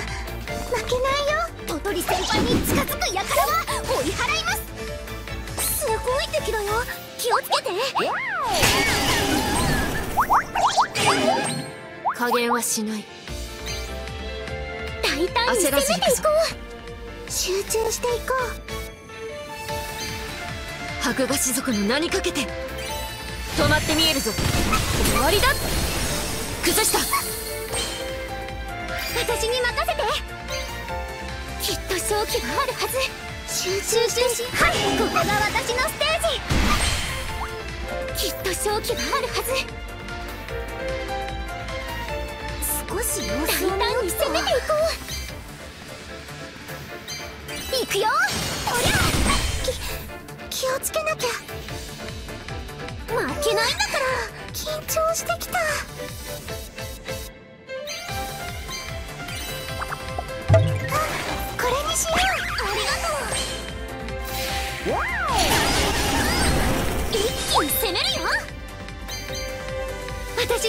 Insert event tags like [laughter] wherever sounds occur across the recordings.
負けないよおとり先輩に近づく輩は追い払いますすごい敵だよ気をつけて。加減はしない大胆に攻めていこう集中していこう白河氏族の名にかけて止まって見えるぞ終わりだ崩した私に任せて。きっと勝機があるはず。集中してはい。ここが私のステージ。きっと勝機があるはず。少し様子を大胆に攻めていこう。行くよ。おりゃ。き気をつけなきゃ。負けないんだから。緊張してきた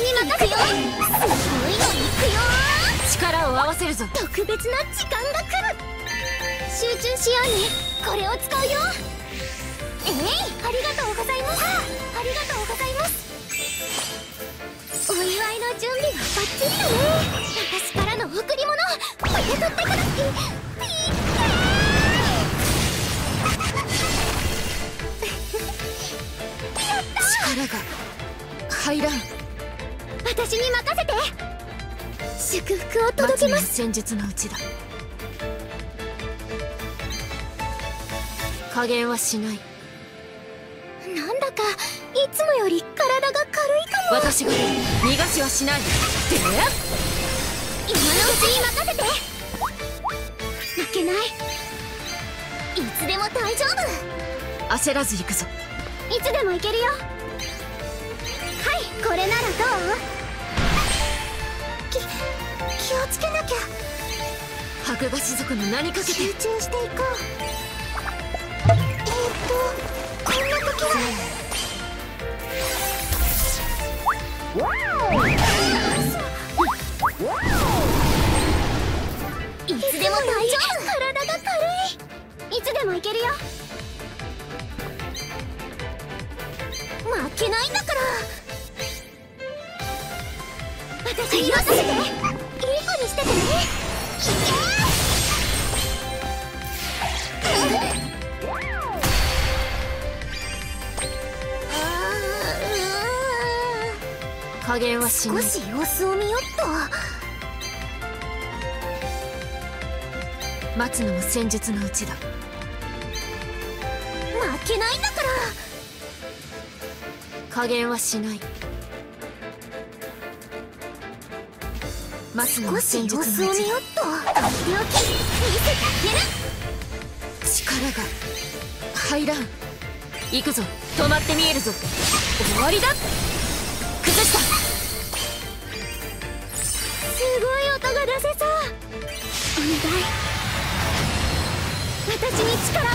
に任せよ。すごいの行くよ。力を合わせるぞ。特別な時間が来る。集中しようねこれを使うよ。えいありがとうございます。ありがとうございます。お祝いの準備がバッチリだね。私からの贈り物。受け取ってくださいピ力が入らん私に任せて。祝福を届けます。戦術のうちだ加減はしない。なんだかいつもより体が軽いかも。私が逃がしはしない。で？今のうちに任せて。負けない。いつでも大丈夫。焦らず行くぞ。いつでも行けるよ。はいこれならどう？き気をつけなきゃ。白馬氏族の名にかけて。集中していこう。えー、っとこんな時は。いつでも大丈夫。体が軽い。いつでも行けるよ。負けないんだから私に任せていい子にしててね加減はしない少し様子を見よっと待つのも戦術のうちだ負けないん。だから加減はしない少し様子を見よっととっておき見せてあげる力が入らん。行くぞ。止まって見えるぞ。終わりだ。崩した。すごい音が出せそう。お願い。私に力を。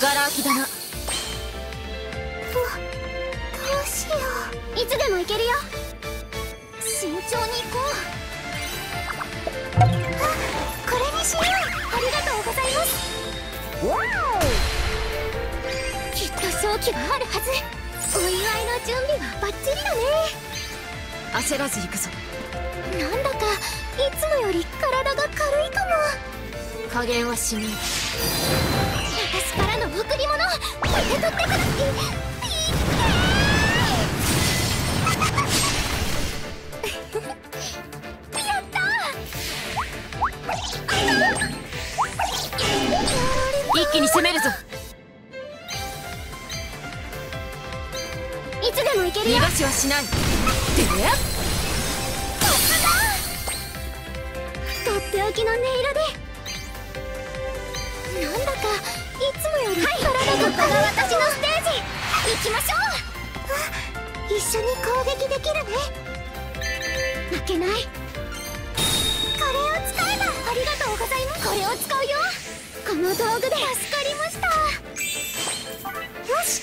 ガラ空きだな。いつでも行けるよ。慎重に行こう。あこれにしよう。ありがとうございます。きっと勝機があるはず。お祝いの準備はバッチリだね。焦らず行くぞ。なんだかいつもより体が軽いかも。加減はしない。私からの贈り物。受け取ってください気に攻めるぞ。いつでも行けるよ。逃がしはしない。で？とっておきの音色で。なんだかいつもより体が、ここが私のステージ。行きましょう。一緒に攻撃できるね。負けない。これを使えば。ありがとうございます。これを使うよこの道具で助かりました。よし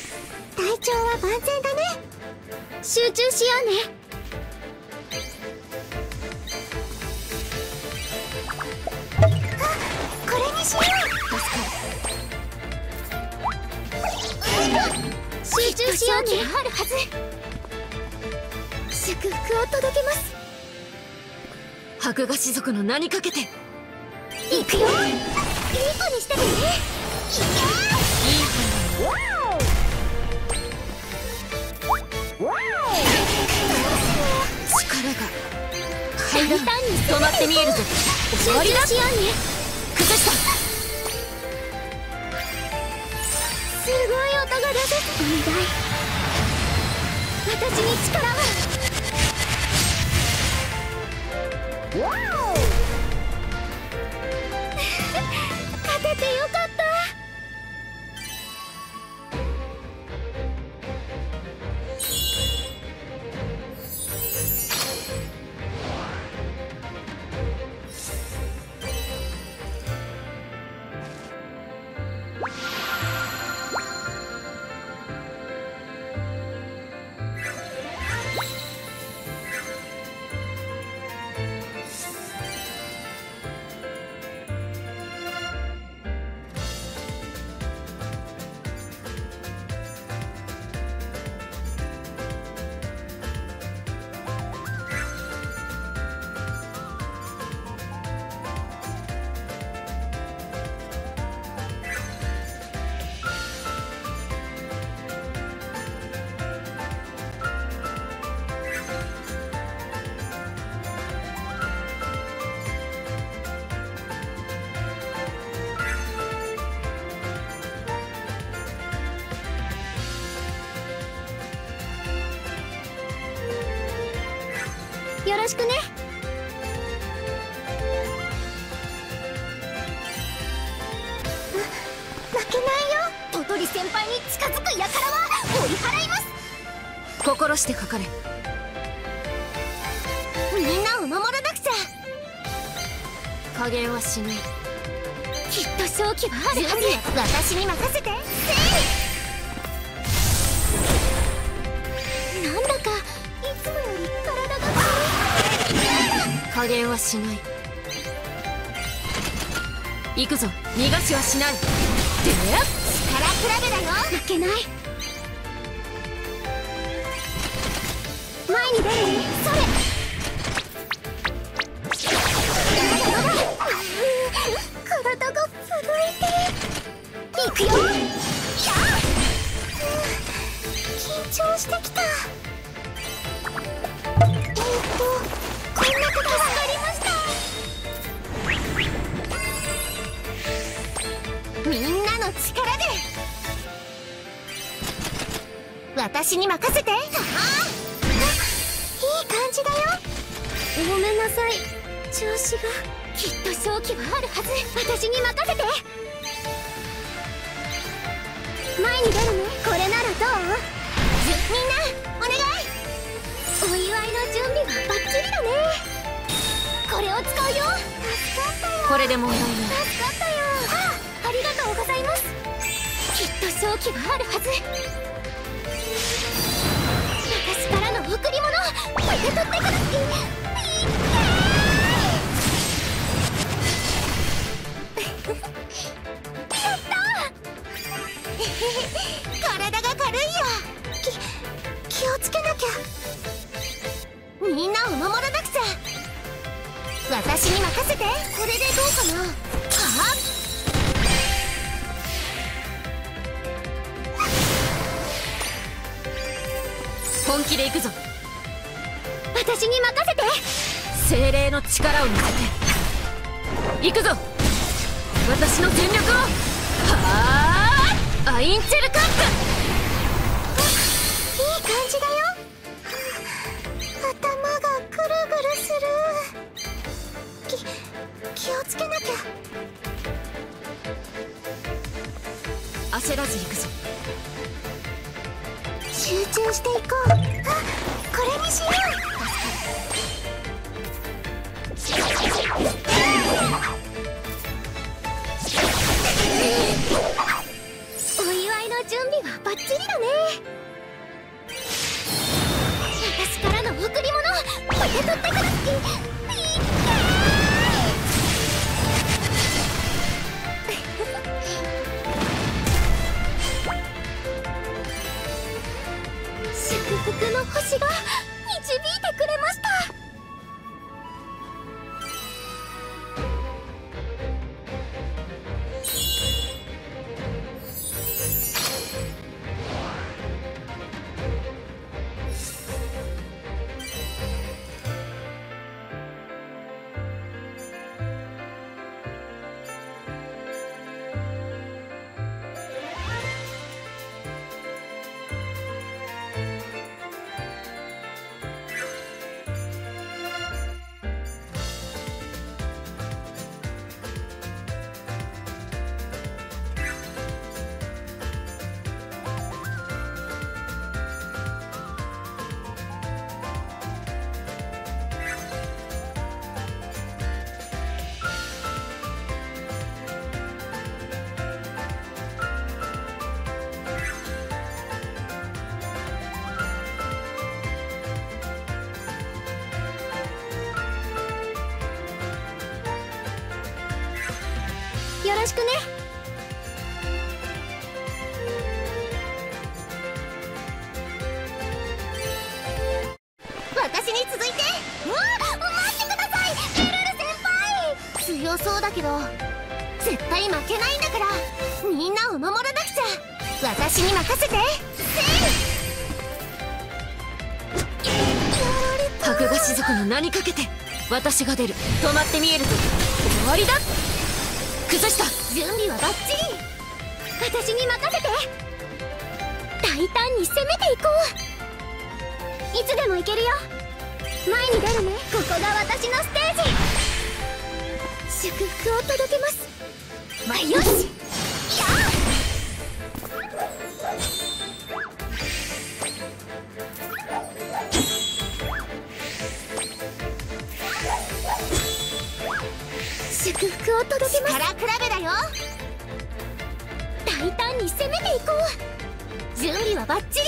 体調は万全だね。集中しようね。あこれにしよう。集中しようねあるはず。祝福を届けます。白牙士族の名にかけて。行くよ。って見えるぞ終わりだしように崩した。すごい音が出てお願い私に力を [laughs] 勝ててよかったよろしくね。ま負けないよ。おとり先輩に近づく輩は追い払います。心してかかれ。みんなを守らなくちゃ。加減はしない。きっと勝機はあるはず。私に任せて加減はしない。行くぞ。逃がしはしない。で力比べだよ。負けない。前に出る。ねそれ。体が震えて。いくよ。や。あ緊張してきた。えっとみんなの力で。私に任せて。いい感じだよ。ごめんなさい。調子が。きっと勝機はあるはず。私に任せて。前に出るねこれならどう？みんなお願い。お祝いの準備はバッチリだね。これを使うよ。助かったよ。これで問題ない。助かったよありがとうございます。きっと勝機はあるはず。私からの贈り物受け取ってください。いやった [laughs] 体が軽いよ。き気をつけなきゃ。みんなを守らなくちゃ。私に任せて。これでどうかな。本気で行くぞ。私に任せて。精霊の力を見せて。行くぞ。私の全力を。はあ。アインチェルカッいい感じだよ。頭がぐるぐるする。き気をつけなきゃ。プ焦らず行くぞ集していこう。あこれにしよう。お祝いの準備はバッチリだね。私からの贈り物受け取ってください。福の星が導いてくれました。よろしくね。私に続いて。うわ待ってください。ベルル先輩。強そうだけど絶対負けないんだから。みんなを守らなくちゃ。私に任せて。せい白河しずくの名にかけて私が出る。止まって見えるぞ終わりだ。崩した。準備はバッチリ。私に任せて。大胆に攻めていこう。いつでも行けるよ。前に出るね。ここが私のステージ。祝福を届けます。まよし。祝福を届けます力比べだよ。大胆に攻めていこう。準備はバッチリ。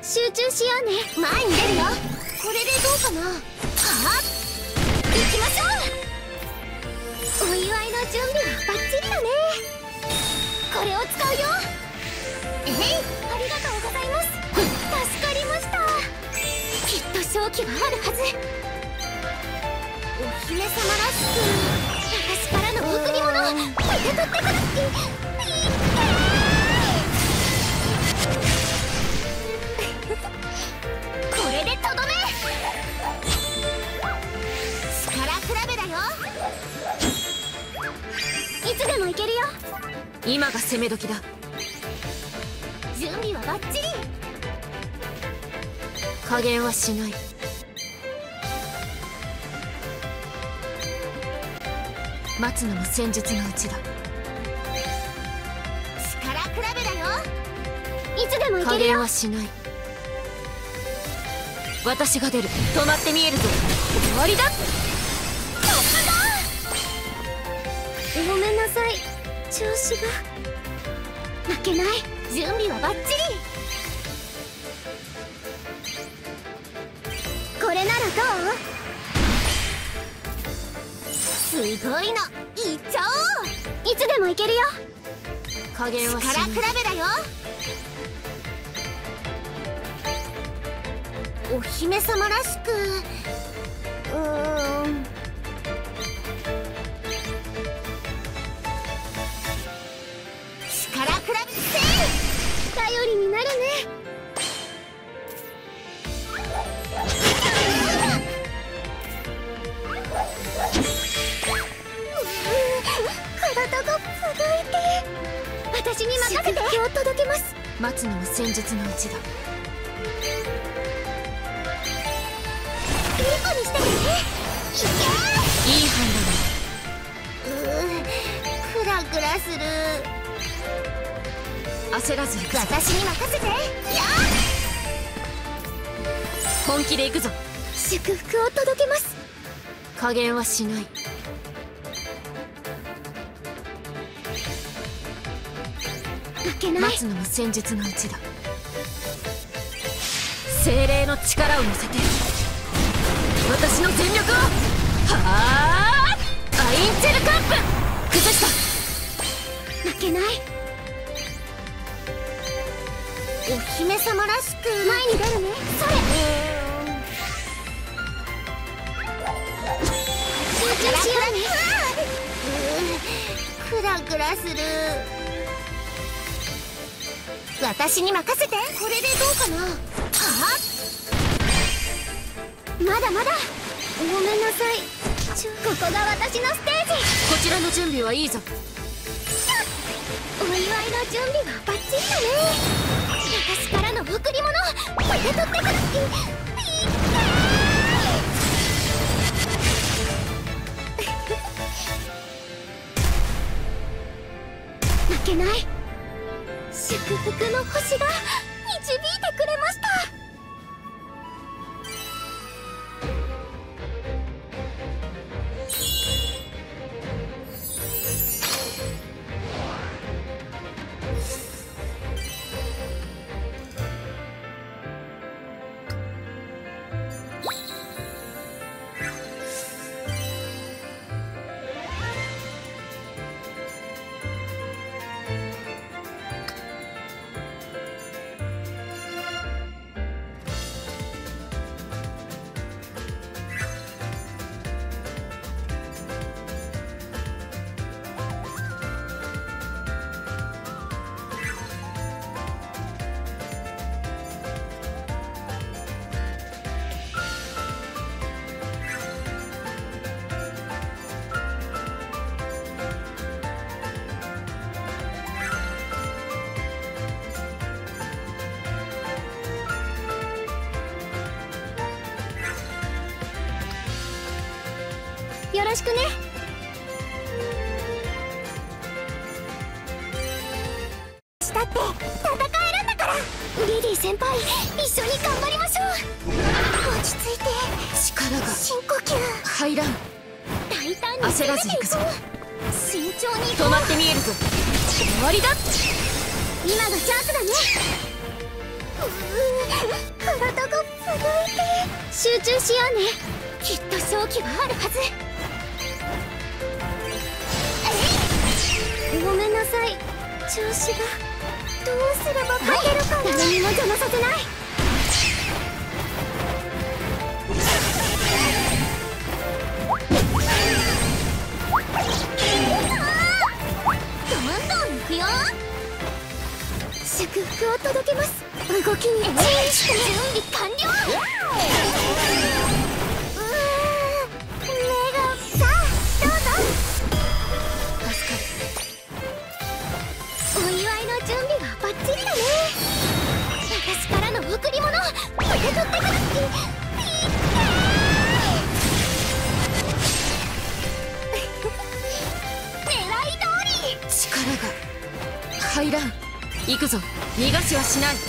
集中しようね。前に出るよ。これでどうかな。はあ行きましょう。お祝いの準備はバッチリだね。これを使うよ。えい。きっと勝機はあるはず。お姫様らしく私からの贈り物。受け取ってください。これでとどめ。力比べだよ。いつでもいけるよ。今が攻め時だ。準備はバッチリ。加減はしない待つのも戦術のうちだ。力比べだよ。いつでもい加けるよ。減はしない。私が出る。止まって見えるぞ。終わりだ。ごめんなさい。調子が。負けない。準備はバッチリ。これならどう？すごいの。いっちゃおう。いつでもいけるよ。加減はし力比べだよ。お姫様らしく。うーん体が震えて私に任せて祝福を届けます待つのも戦術のうちだ。いい子にしてねいい判いけうークラクラする断だ焦ら。ず私に任せて。や本気で行くぞ。祝福を届けます。加減はしない負けない。待つのも戦術のうちだ。精霊の力を乗せて私の全力をはあアインチェルカップ崩した。負けない。お姫様らしく。前に出るね。それ。集中しようねクラクラする私に任せて。これでどうかな？はまだまだ。ごめんなさい。ここが私のステージ。こちらの準備はいいぞ。お祝いの準備はバッチリだね。私からの贈り物。受け取ってくる。い負 [laughs] けない服の星が。ろしくね。したって戦えるんだから。リリー先輩一緒に頑張りましょう。落ち着いて。力が。深呼吸入らん。大胆に焦らず行くぞ。慎重に止まって見えるぞ。終わりだ。今がチャンスだね。体が震えて。集中しようね。きっと勝機はあるはずえいごめんなさい。調子が。どうすれば勝てるかな。誰にも邪魔させない。どんどん行くよ。祝福を届けます。動きに注意して準備完了け取ってくる。狙い通り。力が入らん。行くぞ。逃がしはしない。で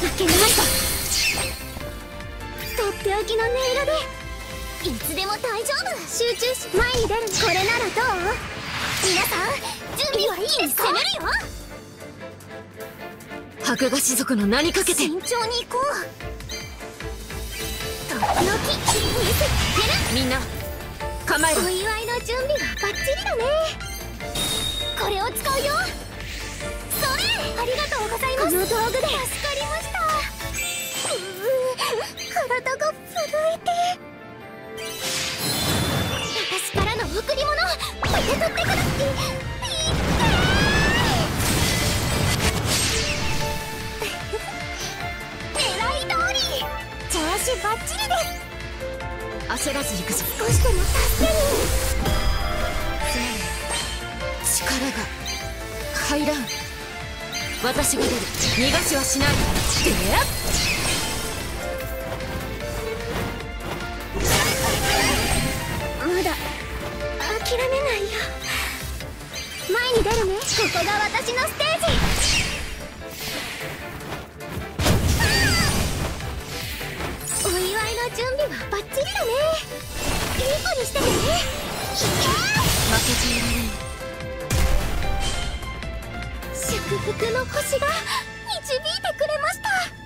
負けないとっておきの音色で。いつでも大丈夫。集中し。前に出る。これならどう？皆さん準備はいいですか？攻めるよ白河氏族の名にかけて。慎重に行こう。とっておき見せてみんな構えろ。るお祝いの準備はバッチリだね。これを使うよ。それ。ありがとうございます。この道具で。助かりました。体が調子バッチリです。焦らず行くぞ。少しでも助けに。力が入らん。私が出る。逃がしはしない。でまだ諦めないよ。前に出るね。ここが私のステ祝いの準備はバッチリだね。いい子にしててねい負けていられ祝福の星が導いてくれました。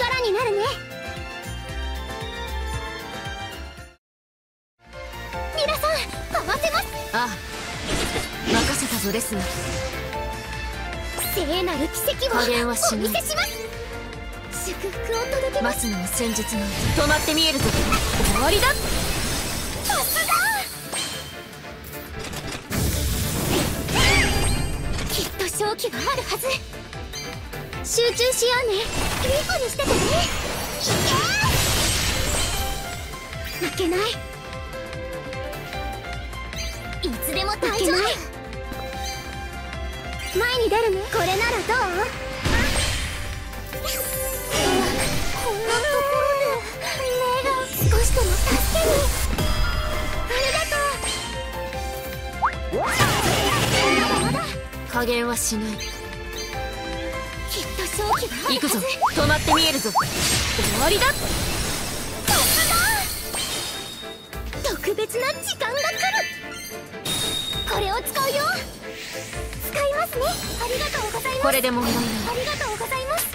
力になるね。さん合わせます。ああ任せたぞレスナー聖なる奇跡をお見せします。祝福を届けます。のも戦術の。止まって見えるぞ。終わりだ。さすが。きっと勝機があるはず集中しようね。いい子にしててね。いけ負けない。いつでも大丈夫。前に出るね。これならどう？こんなところで。目が少しでも助けに。ありがとう。加減はしない行くぞ。止まって見えるぞ。終わりだ。特別な時間が来る。これを使うよ。使いますね。ありがとうございます。これで問題ない。ありがとうございます。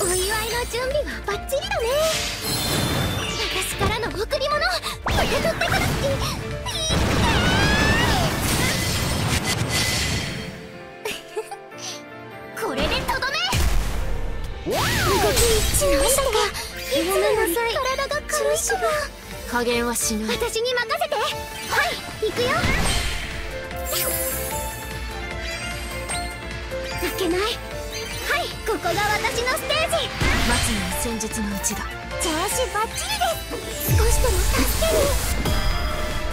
お祝いの準備はバッチリだね。私からの贈り物受け取ってくださいき一致なんだかい。つもより体が軽いかも加減はしない私に任せて。はい行くよ。負けない。はいここが私のステージ。待つのも戦術のうちだ。調子バッチリです。少しでも助けに。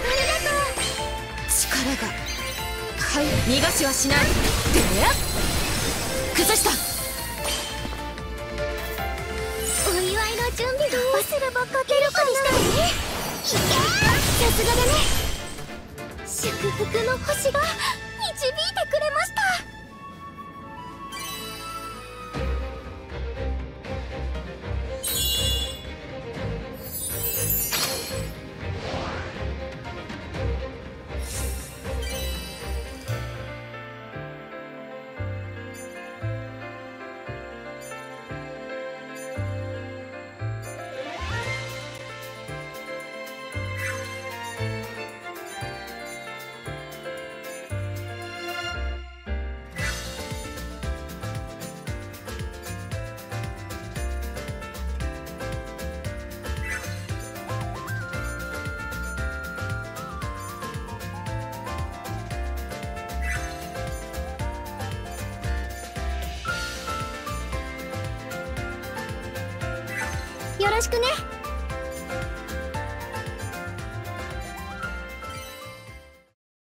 ありがとう。力が。はい逃がしはしない。で崩した準備が忘ればかけるかにしてねいけさすがだね。祝福の星が。よろしくね。